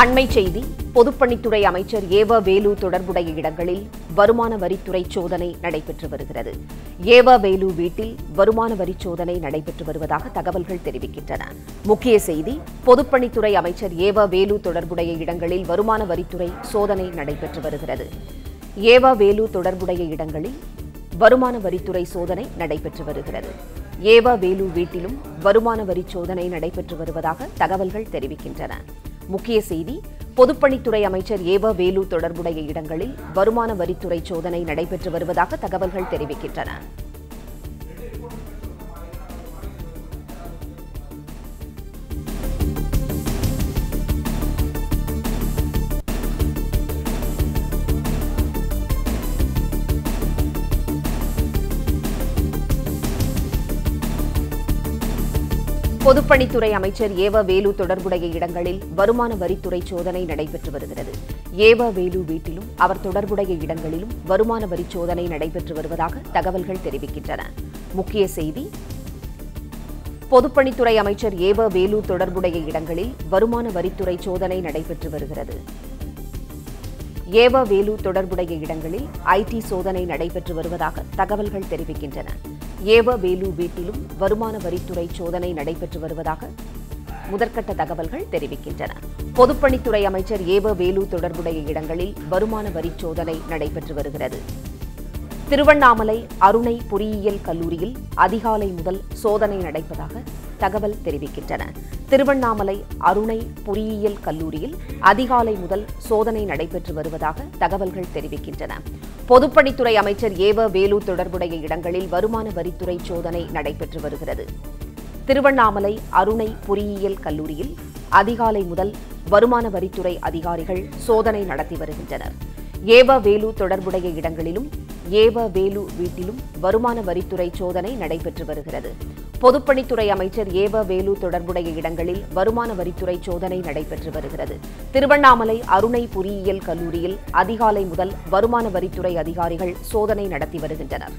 அண்மை செய்தி பொதுப்பணித்துறை அமைச்சர் ஏவ வேலு தொடர்புடைய இடங்களில் வருமான வரித்துறை சோதனை நடைபெற்று வருகிறது. ஏவ வேலு வீட்டில் வருமான வரி சோதனை நடைபெற்று வருவதாக தகவல்கள் தெரிவிக்கின்றன. முக்கிய செய்தி பொதுப்பணித்துறை அமைச்சர் ஏவ வேலு தொடர்புடைய இடங்களில் வருமான வரித்துறை சோதனை நடைபெற்று வருகிறது. ஏவ வேலு தொடர்புடைய இடங்களில் வருமான வரித்துறை சோதனை நடைபெற்று வருகிறது. ஏவ வேலு வீட்டிலும் வருமான வரி சோதனை நடைபெற்று வருவதாக தகவல்கள் தெரிவிக்கின்றன. முக்கிய செய்தி பொதுப்பணித்துறை அமைச்சர் ஏவ வேலு தொடர்புடைய இடங்களில் வருமான வரித்துறை சோதனை நடைபெற்று வருவதாக தகவல்கள் தெரிவிக்கின்றன. பொதுப்பணித்துறை அமைச்சர் ஏவ வேலு தொடர்புடைய இடங்களில் வருமான வரித்துறை சோதனை நடைபெற்று வருகிறது. ஏவ வேலு வீட்டிலும் அவர் தொடர்புடைய இடங்களிலும் வருமான வரி சோதனை நடைபெற்று வருவதாக தகவல்கள் தெரிவிக்கின்றன. முக்கிய செய்தி பொதுப்பணித்துறை அமைச்சர் ஏவ வேலு தொடர்புடைய இடங்களில் வருமான வரித்துறை சோதனை நடைபெற்று வருகிறது. ஏவ வேலு தொடர்புடைய இடங்களில் ஐடி சோதனை நடைபெற்று வருவதாக தகவல்கள் தெரிவிக்கின்றன. ஏவ வேலு வீட்டிலும் வருமான வரித்துறை சோதனை நடைபெற்று வருவதாக முதற்கட்ட தகவல்கள் தெரிவிக்கின்றன. பொதுப்பணித்துறை அமைச்சர் ஏவ வேலு தொடர்புடைய இடங்களில் வருமான வரி சோதனை நடைபெற்று வருகிறது. திருவண்ணாமலை அருணை பொறியியல் கல்லூரியில் அதிகாலை முதல் சோதனை நடப்பதாக தகவல் தெரிவிக்கின்றன. திருவண்ணாமலை அருணை பொறியியல் கல்லூரியில் அதிகாலை முதல் சோதனை நடைபெற்று வருவதாக தகவல்கள் தெரிவிக்கின்றன. பொதுப்பணித்துறை அமைச்சர் ஏவ வேலு தொடர்புடைய இடங்களில் வருமான வரித்துறை சோதனை நடைபெற்று வருகிறது. திருவண்ணாமலை அருணை பொறியியல் கல்லூரியில் அதிகாலை முதல் வருமான வரித்துறை அதிகாரிகள் சோதனை நடத்தி வருகின்றனர். ஏவ வேலு தொடர்புடைய இடங்களிலும் ஏவ வேலு வீட்டிலும் வருமான வரித்துறை சோதனை நடைபெற்று வருகிறது. பொதுப்பணித்துறை அமைச்சர் ஏவ வேலு தொடர்புடைய இடங்களில் வருமான வரித்துறை சோதனை நடைபெற்று வருகிறது. திருவண்ணாமலை அருணை பொறியியல் கல்லூரியில் அதிகாலை முதல் வருமான வரித்துறை அதிகாரிகள் சோதனை நடத்தி வருகின்றனர்.